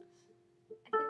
I think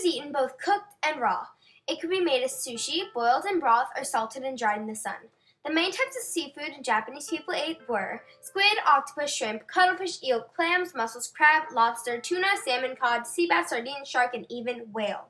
Was eaten both cooked and raw. It could be made as sushi, boiled in broth, or salted and dried in the sun. The main types of seafood Japanese people ate were squid, octopus, shrimp, cuttlefish, eel, clams, mussels, crab, lobster, tuna, salmon, cod, sea bass, sardine, shark, and even whale.